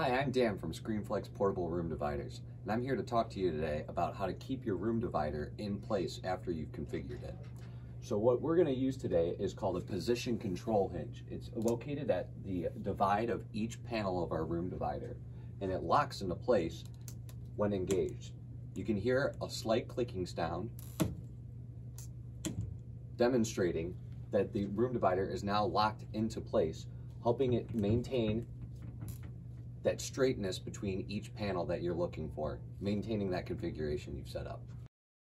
Hi, I'm Dan from ScreenFlex Portable Room Dividers, and I'm here to talk to you today about how to keep your room divider in place after you've configured it. So what we're going to use today is called a position control hinge. It's located at the divide of each panel of our room divider, and it locks into place when engaged. You can hear a slight clicking sound demonstrating that the room divider is now locked into place, helping it maintain that straightness between each panel that you're looking for, maintaining that configuration you've set up.